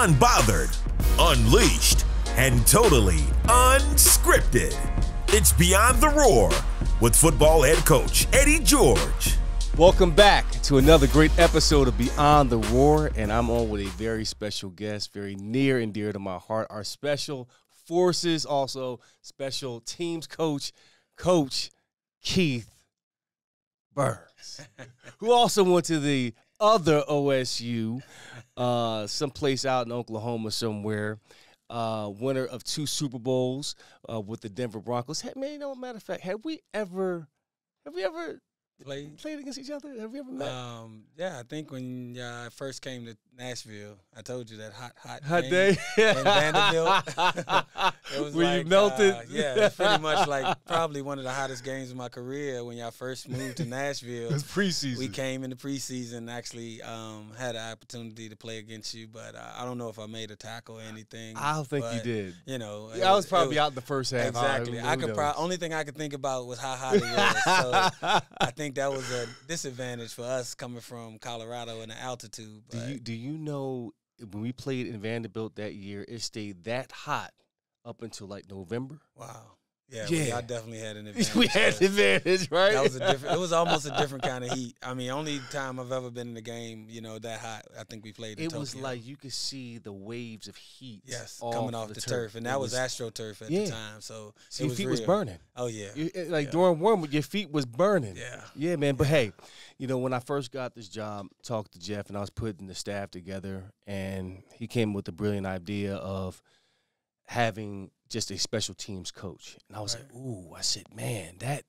unbothered, unleashed, and totally unscripted. It's Beyond the Roar with football head coach Eddie George. Welcome back to another great episode of Beyond the Roar, and I'm on with a very special guest, very near and dear to my heart. Our special forces, also special teams coach, Coach Keith Burns, who also went to the other OSU, uh, someplace out in Oklahoma somewhere. Uh, winner of two Super Bowls uh, with the Denver Broncos. Hey, man, you know, matter of fact, have we ever, have we ever played played against each other? Have we ever met? Um, yeah, I think when uh, I first came to Nashville, I told you that hot, hot, Hot game day in Vanderbilt. it was Were you melted? uh, yeah, pretty much like probably one of the hottest games of my career when y'all first moved to Nashville. It's preseason. We came in the preseason, actually um, had an opportunity to play against you, but uh, I don't know if I made a tackle or anything. I don't think you did. You know, Yeah, I was probably it out the first half. Exactly. I could probably only thing I could think about was how hot it was. so I think that was a disadvantage for us coming from Colorado and the altitude. do you do you know when we played in Vanderbilt that year, it stayed that hot up until like November. wow. Yeah, Yeah. I definitely had an advantage. we had the advantage, right? That was a different. It was almost a different kind of heat. I mean, only time I've ever been in a game, you know, that hot. I think we played. In It was like you could see the waves of heat. yes, coming off the, turf. and It that was, AstroTurf at Yeah. the time. So See, your was feet was burning. Oh yeah, You, it- like Yeah. during warm, your feet was burning. yeah. Yeah, man. But hey, you know, when I first got this job, talked to Jeff, and I was putting the staff together, and he came with the brilliant idea of having just a special teams coach. And I was Right. like, ooh, I said, man, that,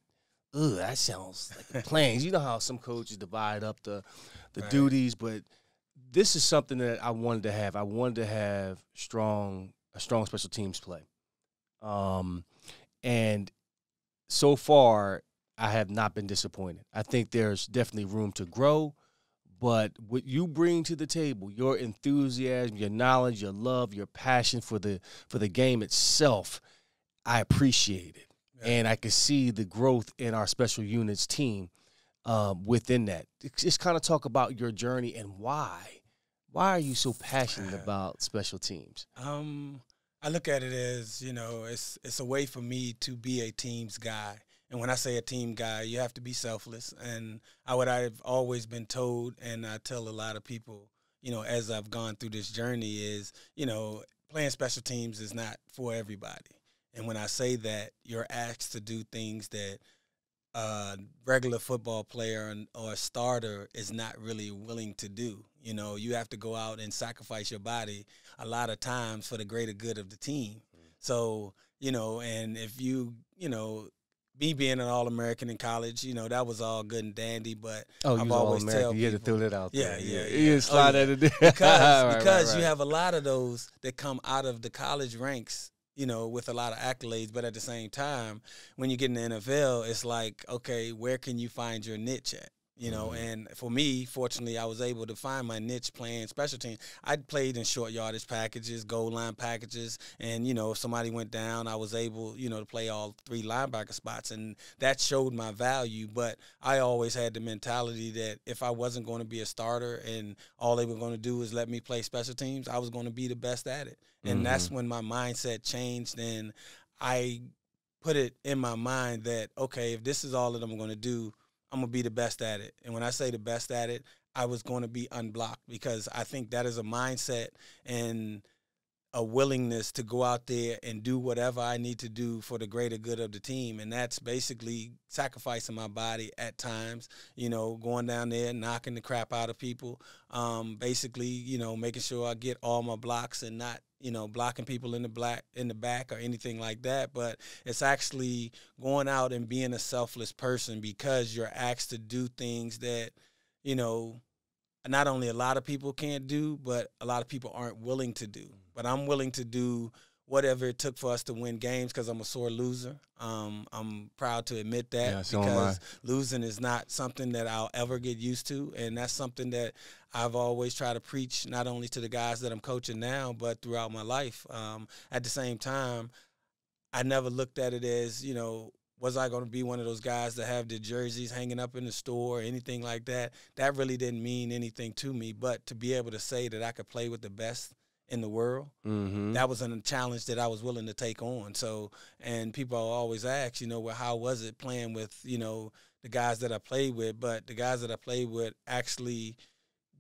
ugh, that sounds like a plan. you know how some coaches divide up the the Right. duties, but this is something that I wanted to have. I wanted to have strong a strong special teams play. Um, and so far, I have not been disappointed. I think there's definitely room to grow, but what you bring to the table, your enthusiasm, your knowledge, your love, your passion for the for the game itself, I appreciate it, Yeah. and I can see the growth in our special units team um, within that. Just kind of talk about your journey and why. Why are you so passionate about special teams? Um, I look at it as you know, it's it's a way for me to be a team's guy. And when I say a team guy, you have to be selfless. And I what I've always been told, and I tell a lot of people, you know, as I've gone through this journey, is you know, playing special teams is not for everybody. And when I say that, you're asked to do things that a regular football player or a starter is not really willing to do. You know, you have to go out and sacrifice your body a lot of times for the greater good of the team. Mm. So, you know, and if you, you know, me being an All American in college, you know, that was all good and dandy, but Oh, I've always tell You had to throw that out Yeah, there. yeah, You yeah. didn't slide Oh, yeah. that in there. because Right, because right, you have a lot of those that come out of the college ranks, you know, with a lot of accolades, but at the same time, when you get in the NFL, it's like, okay, where can you find your niche at? You know, Mm-hmm. and for me, fortunately, I was able to find my niche playing special teams. I played in short yardage packages, goal line packages, and you know, if somebody went down, I was able, you know, to play all three linebacker spots, and that showed my value. But I always had the mentality that if I wasn't going to be a starter and all they were going to do was let me play special teams, I was going to be the best at it. And that's when my mindset changed, and I put it in my mind that okay, if this is all that I'm going to do, I'm gonna be the best at it. And when I say the best at it, I was going to be unblocked because I think that is a mindset and a willingness to go out there and do whatever I need to do for the greater good of the team. And that's basically sacrificing my body at times, you know, going down there, knocking the crap out of people. Um, basically, you know, making sure I get all my blocks and not, you know, blocking people in the black in the back or anything like that. But it's actually going out and being a selfless person because you're asked to do things that, you know, not only a lot of people can't do, but a lot of people aren't willing to do. Mm. But I'm willing to do whatever it took for us to win games because I'm a sore loser. Um, I'm proud to admit that Yeah, so because losing is not something that I'll ever get used to, and that's something that I've always tried to preach not only to the guys that I'm coaching now, but throughout my life. Um, at the same time, I never looked at it as you know was I going to be one of those guys that have the jerseys hanging up in the store or anything like that? That really didn't mean anything to me. But to be able to say that I could play with the best in the world. Mm-hmm. That was a challenge that I was willing to take on. So, and people always ask, you know, well, how was it playing with, you know, the guys that I played with? But the guys that I played with actually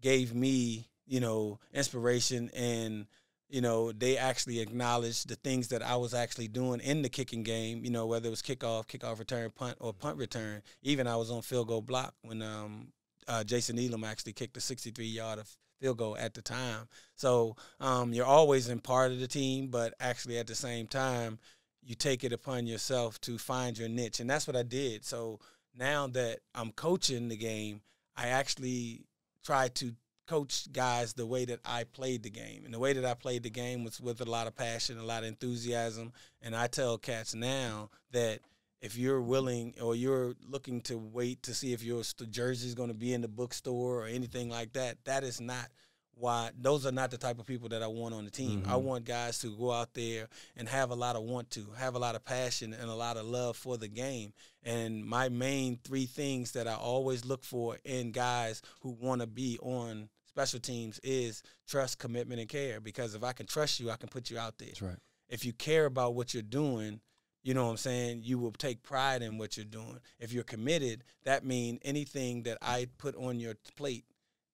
gave me, you know, inspiration and you know, they actually acknowledged the things that I was actually doing in the kicking game, you know, whether it was kickoff, kickoff return, punt, or punt return. Even I was on field goal block when um, uh, Jason Elam actually kicked a 63 yard field goal at the time. So um, you're always in part of the team, but actually at the same time, you take it upon yourself to find your niche. And that's what I did. So now that I'm coaching the game, I actually try to coach guys the way that I played the game. And the way that I played the game was with a lot of passion, a lot of enthusiasm. And I tell cats now that if you're willing or you're looking to wait to see if your jersey is going to be in the bookstore or anything like that, that is not why those are not the type of people that I want on the team. Mm-hmm. I want guys to go out there and have a lot of want to, have a lot of passion and a lot of love for the game. And my main three things that I always look for in guys who want to be on special teams is trust, commitment, and care. Because if I can trust you, I can put you out there. That's right. If you care about what you're doing, you know what I'm saying, you will take pride in what you're doing. If you're committed, that means anything that I put on your plate,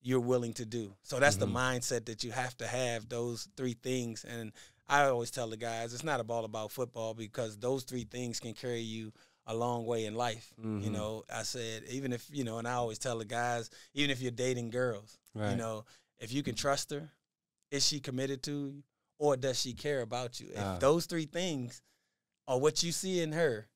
you're willing to do. So that's mm-hmm. the mindset that you have to have, those three things. And I always tell the guys, it's not all about football because those three things can carry you a long way in life. Mm-hmm. You know, I said even if you know, and I always tell the guys, even if you're dating girls, right. you know, if you can trust her, is she committed to you, or does she care about you? If uh. those three things are what you see in her,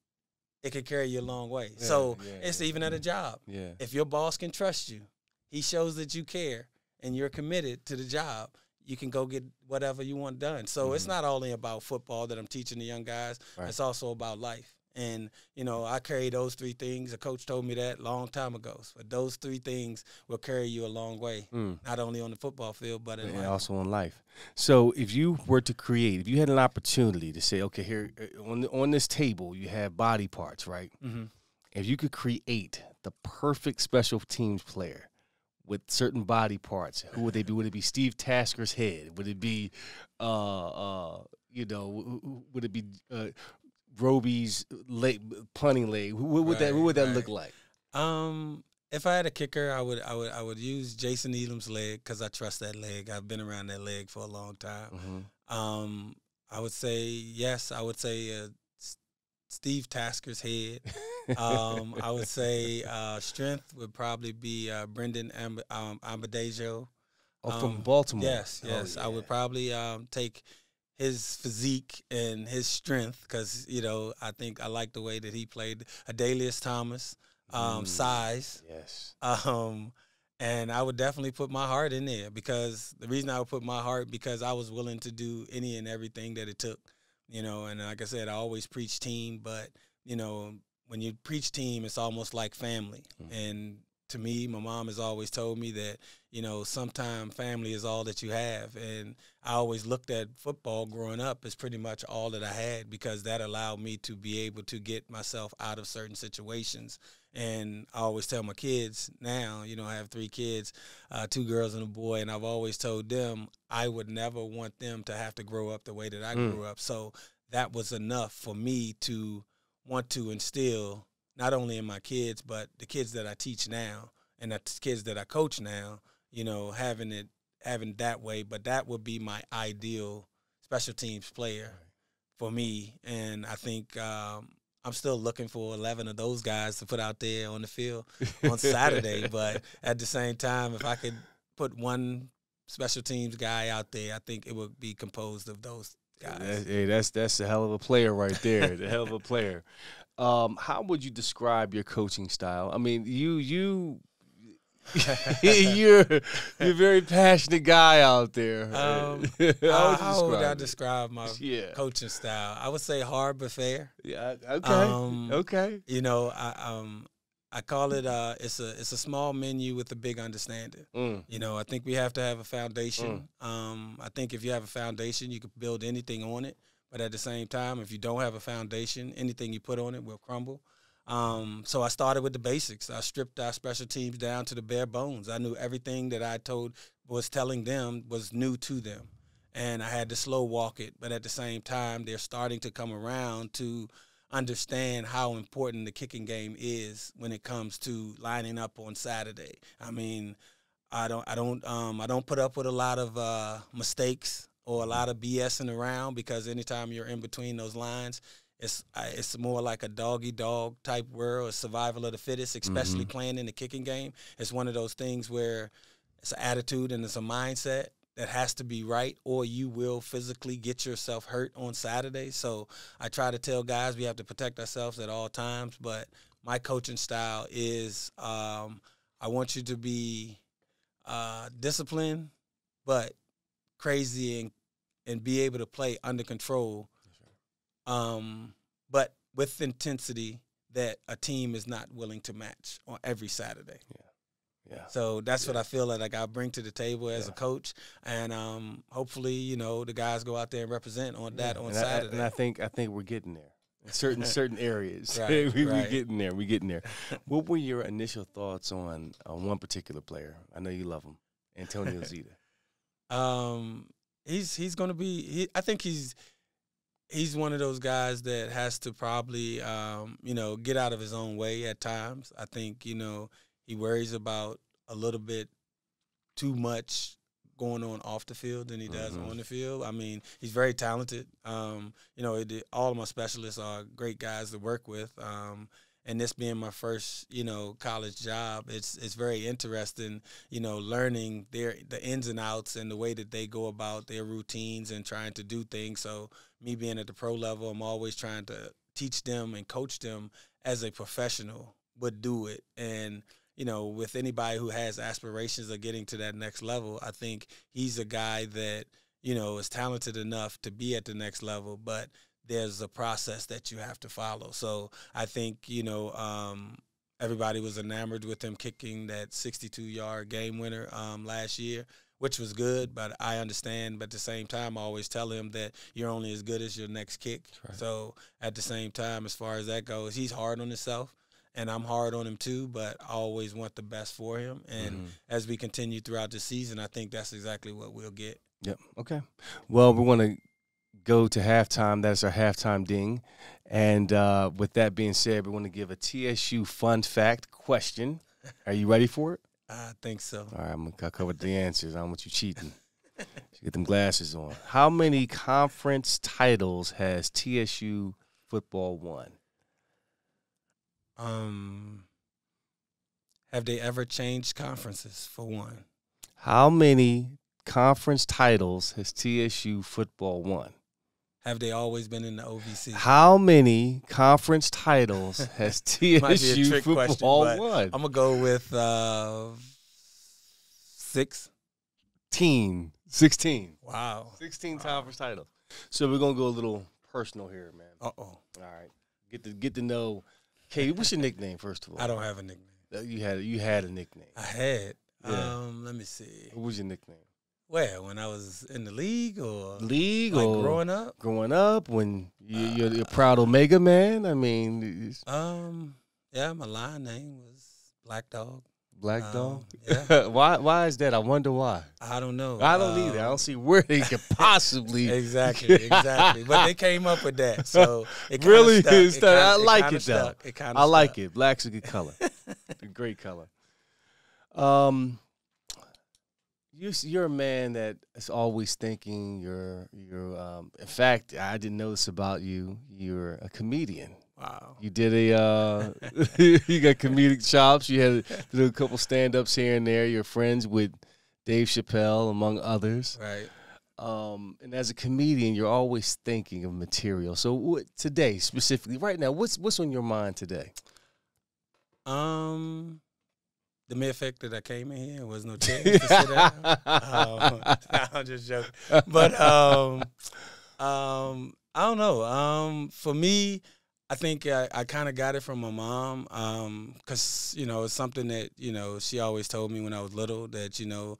it could carry you a long way. Yeah, so yeah, it's yeah. even at a job. Yeah. If your boss can trust you, he shows that you care and you're committed to the job. You can go get whatever you want done. So mm-hmm. it's not only about football that I'm teaching the young guys. Right. It's also about life. And you know, I carry those three things. A coach told me that long time ago. But those three things will carry you a long way, mm. not only on the football field, but and also in life. So, if you were to create, if you had an opportunity to say, okay, here uh, on the, on this table, you have body parts, right? Mm-hmm. If you could create the perfect special teams player with certain body parts, who would they be? Would it be Steve Tasker's head? Would it be, uh, uh, you know, would it be uh, Roby's leg, punting leg? What would right, that? What would that right. look like? Um, if I had a kicker, I would I would I would use Jason Elam's leg because I trust that leg. I've been around that leg for a long time. Mm-hmm. Um, I would say yes. I would say uh, Steve Tasker's head. um, I would say uh, strength would probably be uh, Brendan Amb- um, Ayanbadejo. Oh, from um, Baltimore. Yes, yes. Oh, yeah. I would probably um, take his physique and his strength because you know I think I like the way that he played. Adalius Thomas, um, mm, size, yes, um, and I would definitely put my heart in there because the reason I would put my heart because I was willing to do any and everything that it took, you know. And like I said, I always preach team, but you know when you preach team, it's almost like family, mm. and to me, my mom has always told me that, you know, sometimes family is all that you have. And I always looked at football growing up as pretty much all that I had because that allowed me to be able to get myself out of certain situations. And I always tell my kids now, you know, I have three kids, uh, two girls and a boy, and I've always told them I would never want them to have to grow up the way that I mm. grew up. So that was enough for me to want to instill not only in my kids, but the kids that I teach now and the kids that I coach now, you know, having it having that way. But that would be my ideal special teams player for me. And I think um, I'm still looking for 11 of those guys to put out there on the field on Saturday. but at the same time, if I could put one special teams guy out there, I think it would be composed of those guys. Hey, that's that's a hell of a player right there. the hell of a player. Um, how would you describe your coaching style? I mean, you you you're you're a very passionate guy out there. Um, how, how would I describe my yeah. coaching style? I would say hard but fair. Yeah. Okay. Um, okay. You know, I um I call it uh it's a it's a small menu with a big understanding. Mm. You know, I think we have to have a foundation. Mm. Um, I think if you have a foundation, you can build anything on it. But at the same time, if you don't have a foundation, anything you put on it will crumble. Um, so I started with the basics. I stripped our special teams down to the bare bones. I knew everything that I told was telling them was new to them. and I had to slow walk it. But at the same time, they're starting to come around to understand how important the kicking game is when it comes to lining up on Saturday. I mean, I don't I don't um, I don't put up with a lot of uh, mistakes or a lot of BSing around because anytime you're in between those lines, it's it's more like a doggy dog type world, survival of the fittest, especially mm-hmm. playing in the kicking game. It's one of those things where it's an attitude and it's a mindset that has to be right, or you will physically get yourself hurt on Saturday. So I try to tell guys we have to protect ourselves at all times. But my coaching style is um, I want you to be uh, disciplined, but crazy and and be able to play under control, um, but with intensity that a team is not willing to match on every Saturday. Yeah. Yeah. So that's yeah. what I feel like I bring to the table as yeah. a coach, and um, hopefully, you know, the guys go out there and represent on that on and Saturday. I, and I think I think we're getting there in certain certain areas. Right, we, right. We're getting there. We're getting there. what were your initial thoughts on on one particular player? I know you love him, Antonio Zita. Um, he's he's going to be. He, I think he's he's one of those guys that has to probably um, you know get out of his own way at times. I think you know he worries about a little bit too much going on off the field than he does mm-hmm. on the field. I mean, he's very talented. Um, you know, it, all of my specialists are great guys to work with. Um, and this being my first, you know, college job, it's it's very interesting, you know, learning their the ins and outs and the way that they go about their routines and trying to do things. So me being at the pro level, I'm always trying to teach them and coach them as a professional would do it. And you know, with anybody who has aspirations of getting to that next level, I think he's a guy that, you know, is talented enough to be at the next level, but there's a process that you have to follow. So I think, you know, um, everybody was enamored with him kicking that 62 yard game winner um, last year, which was good. But I understand. But at the same time, I always tell him that you're only as good as your next kick. Right. So at the same time, as far as that goes, he's hard on himself and I'm hard on him too, but I always want the best for him. And mm-hmm. as we continue throughout the season, I think that's exactly what we'll get. Yep. Okay. Well, we want to go to halftime. That's our halftime ding. And uh, with that being said, we want to give a TSU fun fact question. Are you ready for it? I think so. All right, I'm gonna cover the answers. I don't want you cheating. Get them glasses on. How many conference titles has TSU football won? Um, have they ever changed conferences for one? How many conference titles has TSU football won? Have they always been in the OVC? How many conference titles has TSU football question, won? I'm gonna go with uh, six. Team. 16. Wow. 16 wow. conference titles. So we're gonna go a little personal here, man. Uh oh. All right. Get to get to know. Kay, what's your nickname first of all? I don't have a nickname. Uh, you had you had a nickname. I had. Yeah. Um, let me see. What was your nickname? Where when I was in the league or league like or growing up? Growing up when you, are you're, you're proud Omega man. I mean, um, yeah, my line name was Black Dog. Black um, Dog. Yeah. why? Why is that? I wonder why. I don't know. I don't um, either. I don't see where they could possibly. exactly. Exactly. but they came up with that, so it really stuck. is. It kinda, I like it, it though. It kind of. I like it. Black's a good color. a great color. Um, you you're a man that is always thinking. You're you're. Um, in fact, I didn't know this about you. You're a comedian. Wow. You did a uh, you got comedic chops. You had did a couple stand ups here and there. You're friends with Dave Chappelle among others. Right. Um, and as a comedian, you're always thinking of material. So what, today, specifically, right now, what's what's on your mind today? Um, the mere fact that I came in here was no chance to sit down. um, I'm just joking, but um, um, I don't know. Um, for me, I think I, I kind of got it from my mom because, um, you know, it's something that, you know, she always told me when I was little that, you know,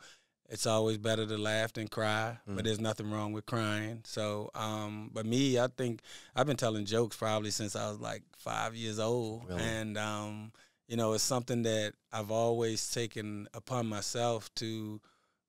it's always better to laugh than cry, mm. but there's nothing wrong with crying. So, um, but me, I think I've been telling jokes probably since I was like five years old. Really? And, um, you know, it's something that I've always taken upon myself to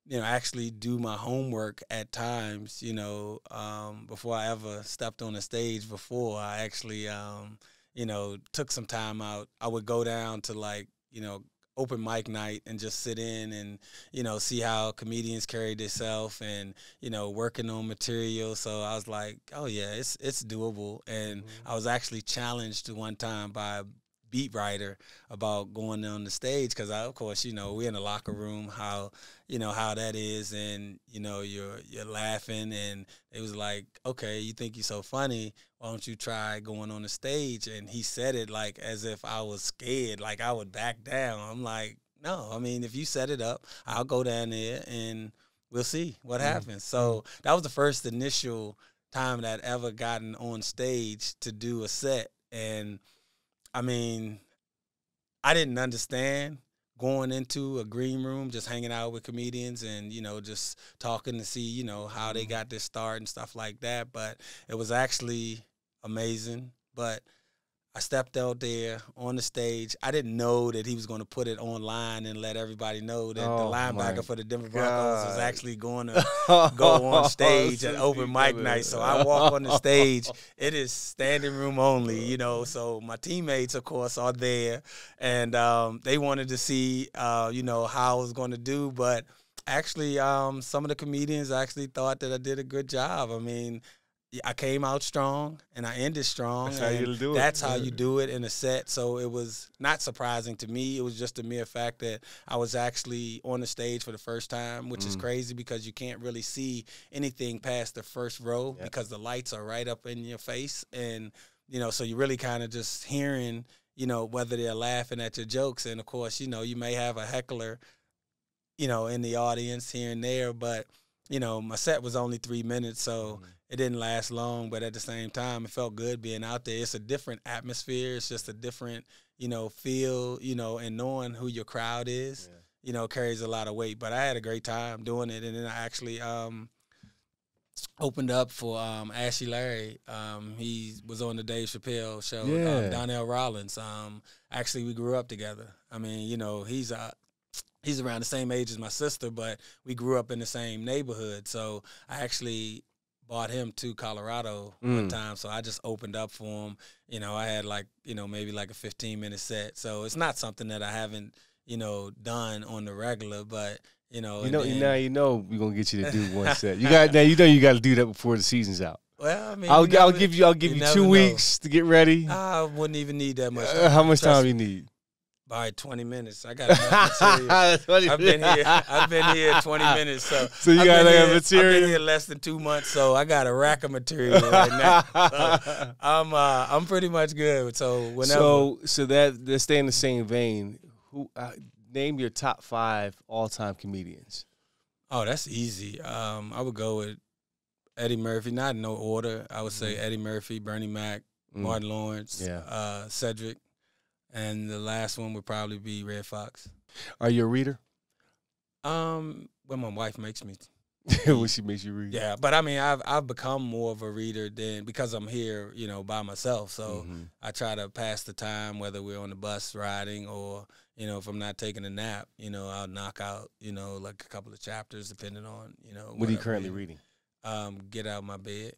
you know, actually do my homework at times, you know, um, before I ever stepped on a stage before. I actually, um, you know, took some time out. I would go down to like, you know, open mic night and just sit in and you know see how comedians carry themselves and you know working on material so i was like oh yeah it's it's doable and mm-hmm. i was actually challenged one time by beat writer about going on the stage because of course you know we're in the locker room how you know how that is and you know you're you're laughing and it was like okay you think you're so funny. Why don't you try going on the stage? And he said it like as if i was scared like i would back down. I'm like no i mean if you set it up i'll go down there and we'll see what mm-hmm. happens. So that was the first initial time that I ever gotten on stage to do a set and I mean, I didn't understand going into a green room, just hanging out with comedians and, you know, just talking to see, you know, how they mm-hmm. got their start and stuff like that. But it was actually amazing. But I stepped out there on the stage. I didn't know that he was going to put it online and let everybody know that oh the linebacker for the Denver Broncos was actually going to go on stage at open mic night. So I walk on the stage. It is standing room only, you know. So my teammates, of course, are there, and um, they wanted to see, uh, you know, how I was going to do, but actually um, some of the comedians actually thought that I did a good job. I mean, I came out strong and I ended strong. That's how you do it. That's how you do it in a set. So it was not surprising to me. It was just a mere fact that I was actually on the stage for the first time, which mm. is crazy because you can't really see anything past the first row yep. because the lights are right up in your face. And, you know, so you're really kind of just hearing, you know, whether they're laughing at your jokes. And of course, you know, you may have a heckler, you know, in the audience here and there, but, you know, my set was only three minutes. So, mm it didn't last long, but at the same time, it felt good being out there. It's a different atmosphere. It's just a different, you know, feel, you know, and knowing who your crowd is, yeah. you know, carries a lot of weight. But I had a great time doing it, and then I actually um, opened up for um, Ashy Larry. Um, he was on the Dave Chappelle show. Um, yeah. Um, Donnell Rawlings. Um, actually, we grew up together. I mean, you know, he's a he's around the same age as my sister, but we grew up in the same neighborhood. So I actually bought him to Colorado mm. one time, so I just opened up for him. You know, I had like you know maybe like a 15 minute set, so it's not something that I haven't you know done on the regular, but. You know, you know, then, now you know we're gonna get you to do one set. You got now, you know you got to do that before the season's out. Well, I mean, I'll, never, I'll give you I'll give you, you two weeks to get ready. I wouldn't even need that much. Uh, how much time do you need? All right, twenty minutes. I got enough material. I've been here. I've been here twenty minutes. So, so you got enough material. I've been here less than two months, so I got a rack of material right now. So I'm uh, I'm pretty much good. So whenever. So so that they stay in the same vein. Who uh, name your top five all time comedians? Oh, that's easy. Um, I would go with Eddie Murphy. Not in no order. I would say mm. Eddie Murphy, Bernie Mac, mm. Martin Lawrence, yeah. uh, Cedric and the last one would probably be Redd Foxx. Are you a reader? Um, when my wife makes me. when she makes you read. Yeah, but I mean, I've I've become more of a reader than because I'm here, you know, by myself. So mm-hmm. I try to pass the time, whether we're on the bus riding or you know, if I'm not taking a nap, you know, I'll knock out, you know, like a couple of chapters, depending on, you know. What, what are you currently reading? Um, Get out of my bed.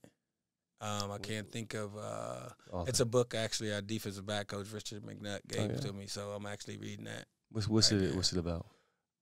Um, I can't think of. Uh, It's a book actually. Our defensive back coach Richard McNutt gave oh, yeah. to me, so I'm actually reading that. What's what's right it? Now. What's it about?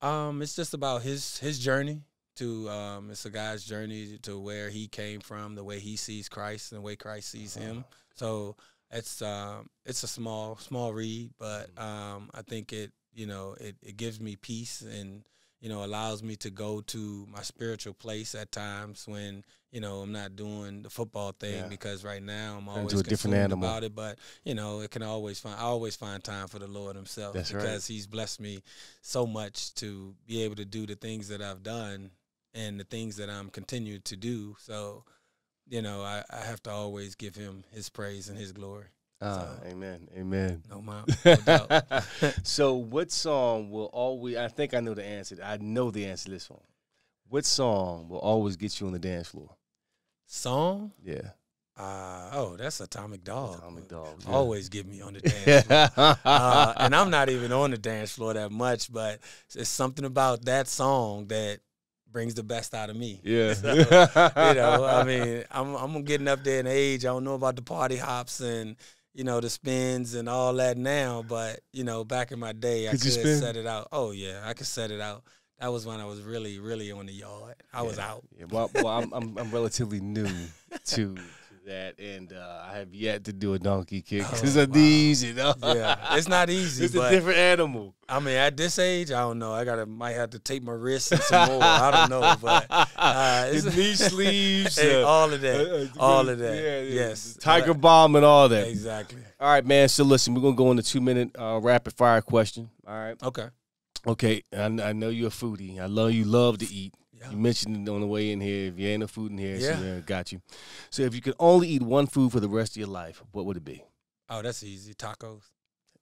Um, it's just about his his journey to. Um, it's a guy's journey to where he came from, the way he sees Christ, and the way Christ sees uh-huh. him. So it's um, it's a small small read, but mm-hmm. um, I think it you know it, it gives me peace and you know, allows me to go to my spiritual place at times when, you know, I'm not doing the football thing yeah. because right now I'm always a different animal. about it. But, you know, it can always find I always find time for the Lord Himself That's because right. He's blessed me so much to be able to do the things that I've done and the things that I'm continued to do. So, you know, I, I have to always give him his praise and his glory. Ah, so, amen, amen. No, no doubt. so, what song will always? I think I know the answer. I know the answer to this one. What song will always get you on the dance floor? Song? Yeah. Uh, oh, that's Atomic Dog. Atomic Dog. Yeah. Always get me on the dance floor. uh, and I'm not even on the dance floor that much, but it's something about that song that brings the best out of me. Yeah. So, you know, I mean, I'm I'm getting up there in age. I don't know about the party hops and you know the spins and all that now, but you know, back in my day, I Could could spin? set it out. Oh yeah, I could set it out. That was when I was really, really on the yard. I was out. Yeah, well, well I'm, I'm I'm relatively new to, to that, and uh, I have yet to do a donkey kick because Oh, of wow. these. You know, Yeah, it's not easy, it's a different animal. I mean, at this age, I don't know. I gotta might have to tape my wrists and some more. I don't know, but uh, it's knee sleeves, Hey, uh, all of that, uh, uh, all of that. yeah, yeah, yes, Tiger Balm and all that. Exactly. All right, man. So listen, we're gonna go into two minute uh, rapid fire question. All right. Okay. Okay. I, I know you're a foodie. I love you. Love to eat. Yeah. You mentioned it on the way in here. If you ain't no food in here, Yeah. so, yeah, got you. So if you could only eat one food for the rest of your life, what would it be? Oh, that's easy. Tacos.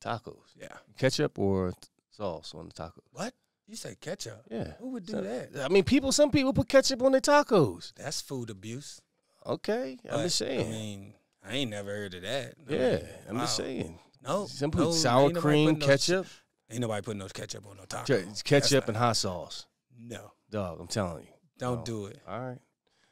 Tacos. Yeah. Ketchup or sauce on the tacos. What? You say ketchup? Yeah. Who would do So- that? I mean, people. Some people put ketchup on their tacos. That's food abuse. Okay, I'm just saying. I mean, I ain't never heard of that. I yeah, I'm just saying. No. Some put no, sour cream, no- ketchup, Ain't nobody putting no ketchup on no tacos. Ke- That's ketchup not- and hot sauce. No. Dog, I'm telling you. Don't do it. All right.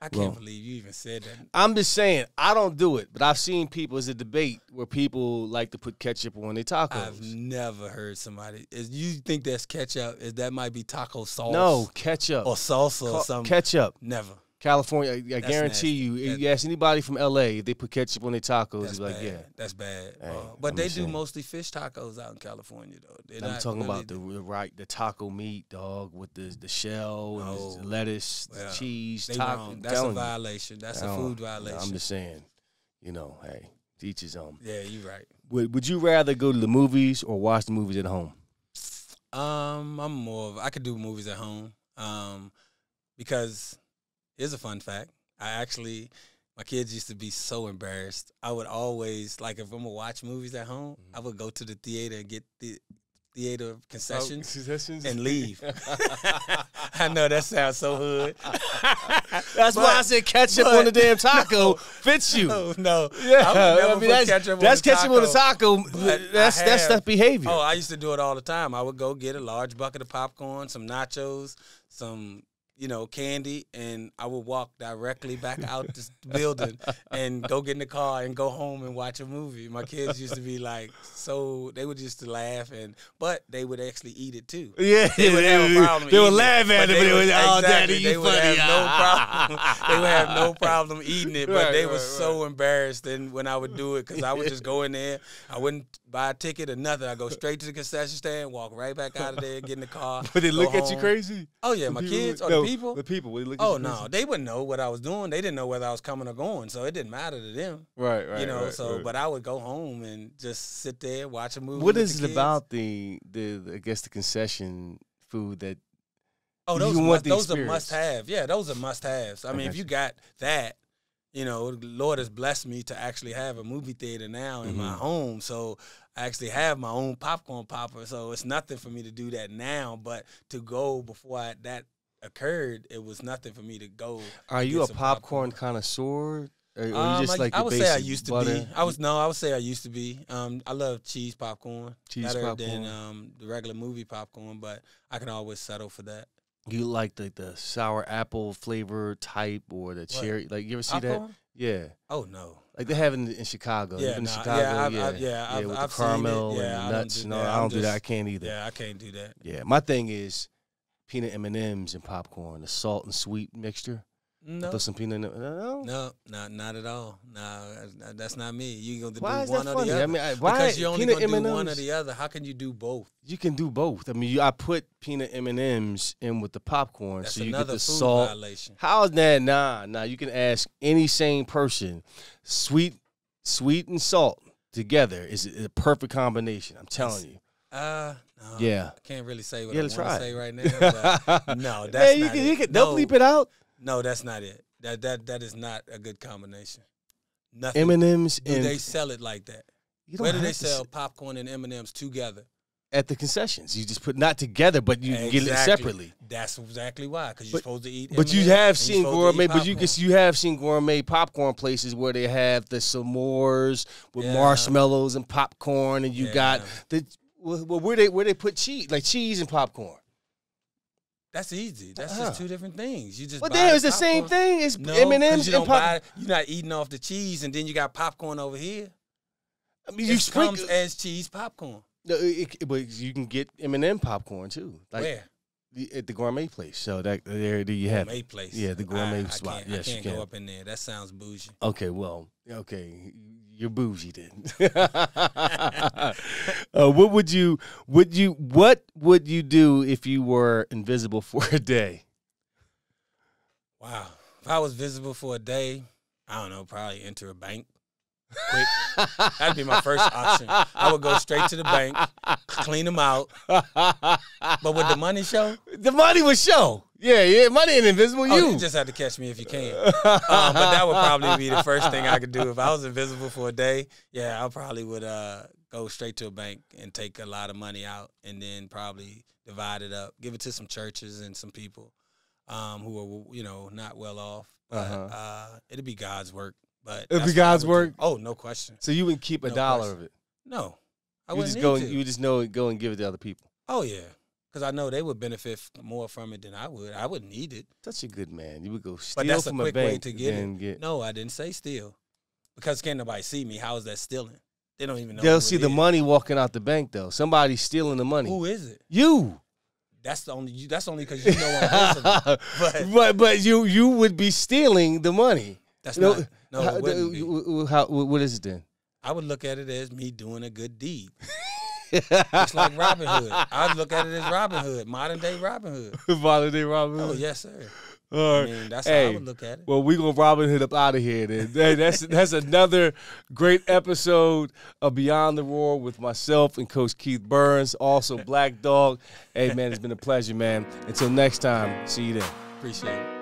I can't believe you even said that. I'm just saying, I don't do it, but I've seen people as a debate where people like to put ketchup on their tacos. I've never heard somebody. Is you think that's ketchup? Is that might be taco sauce? no, ketchup. or salsa Ca- or something. ketchup. Never. California, I, I guarantee nasty. you, if you ask anybody from LA, if they put ketchup on their tacos, That's they'd be bad. like, yeah. That's bad. Hey, Uh, but I'm they do mostly fish tacos out in California though. They're I'm talking really- about the, the right, the taco meat, dog, with the the shell and the lettuce, the cheese, They taco. wrong. That's a violation. That's a food violation. I'm just saying, you know, hey, each his own. yeah, you're right. Would Would you rather go to the movies or watch the movies at home? Um, I'm more of I could do movies at home. Um, because here's a fun fact. I actually my kids used to be so embarrassed. I would always like if I'm gonna watch movies at home, Mm-hmm. I would go to the theater and get the theater concessions. concessions and leave. I know that sounds so hood. That's why I said ketchup but- on the damn taco fits you. No, no. Yeah, I would never I mean, that's ketchup on that's the ketchup on the taco. That's I that's that behavior. Oh, I used to do it all the time. I would go get a large bucket of popcorn, some nachos, some you know candy, and I would walk directly back out this building and go get in the car and go home and watch a movie. My kids used to be like, so they would just laugh and, but they would actually eat it too. yeah, They would have a problem. They would laugh at it, but they would, all oh, exactly, daddy, you they would funny. have no problem. they would have no problem eating it, but Right, they right, were so embarrassed then when I would do it because I would just go in there. I wouldn't buy a ticket or nothing. I go straight to the concession stand, walk right back out of there, get in the car. But they look at you crazy. Oh yeah, The my kids or no, the people. The people. Would look at Oh no, crazy? they wouldn't know what I was doing. They didn't know whether I was coming or going, so it didn't matter to them. Right, right. you know, right, so right. but I would go home and just sit there, watch a movie. what is it about the, the the I guess the concession food that Oh, those must, those are must have. Yeah, those are must haves. I I mean, if you you. got that, you know, the Lord has blessed me to actually have a movie theater now in my Mhm. home. So I actually have my own popcorn popper. So it's nothing for me to do that now. But to go before I, that occurred, it was nothing for me to go. are you a some popcorn connoisseur? Or, or you Um, just I, like I would say I used to butter? be. I was no, I would say I used to be. Um, I love cheese popcorn Cheese better popcorn. than um the regular movie popcorn, but I can always settle for that. You like the, the sour apple flavor type or the cherry? Like you ever see that? Yeah, Oh no. like they have it in, in Chicago. Yeah, in nah, Chicago, yeah, I've- yeah, I've- yeah, I've- with I've the caramel Yeah, and I the nuts. do no. I don't do that. I can't either. Yeah, I can't do that. Yeah, my thing is peanut M and M's and popcorn, the salt and sweet mixture. No, Throw some peanut. No, no, not not at all. No, that's- not me. You gonna Why do one or funny? the other? I mean, I, why because you're only peanut gonna do one or the other. How can you do both? You can do both. I mean, you, I put peanut M and M's in with the popcorn, That's so you get the salt. violation. How is that? Nah, nah. You can ask any sane person. Sweet, sweet and salt together is a, perfect combination. I'm telling you. Uh, no, Yeah. I can't really say what Yeah, I want to say right now. But no, that's hey, you not can, it. you can, they'll bleep it out. No, that's not it. That that that is not a good combination. Nothing. M and M's do and they sell it like that? Where do they to s- sell popcorn and M and M's together? at the concessions? You just put not together, but you can get it separately. That's exactly why, because you're But- supposed to eat. But you have seen gourmet, but you can, you have seen gourmet popcorn places where they have the s'mores with Yeah. marshmallows and popcorn, and you got the well, where they where they put cheese like cheese and popcorn. That's easy. That's Uh-huh. just two different things. You just. But then it's the same thing. It's No, M and M's and pop. You're not eating off the cheese, and then you got popcorn over here. I mean, you it comes sprinkle. as cheese popcorn. No, it- but you can get M and M popcorn too, like Where? At the gourmet place. So that there, there you have. Gourmet it. place. Yeah, the gourmet I, I spot. Can't, Yes, I you can't can. go up in there. That sounds bougie. Okay, well, okay, you're bougie then. uh, what would you would you what would you do if you were invisible for a day? Wow. If I was visible for a day, I don't know, probably enter a bank. Quick. That'd be my first option. I would go straight to the bank, clean them out. But would the money show? the money would show. Yeah, yeah, money ain't invisible. Oh, you you just have to catch me if you can. um, but that would probably be the first thing I could do if I was invisible for a day. Yeah, I probably would uh, go straight to a bank and take a lot of money out, and then probably divide it up, give it to some churches and some people um, who are you know not well off. But Uh-huh. uh, it'd be God's work. But It'd be God's would do. work? Oh, no question. so you would keep a No dollar question. of it. No, I You wouldn't just go. to. You just know go and give it to other people. oh yeah, because I know they would benefit more from it than I would. I wouldn't need it. Such a good man. You would go steal But that's a from quick bank way to get it. get. No, I didn't say steal. Because can't nobody see me. How is that stealing? They don't even know. They'll see the is. money walking out the bank though. Somebody's stealing the money. Who is it? You. That's the only. That's only because you know I'm. But but but you you would be stealing the money. That's No, not. No, how, it wouldn't be. w- w- how- what is it then? I would look at it as me doing a good deed. It's like Robin Hood. I'd look at it as Robin Hood, modern day Robin Hood. modern day Robin. Oh, Hood. Oh yes, sir. All I mean, that's how I Hey, would look at it. Well, we gonna Robin Hood up out of here. Then Hey, that's that's another great episode of Beyond the Roar with myself and Coach Keith Burns, also Black Dog. Hey man, it's been a pleasure, man. Until next time, see you then. Appreciate it.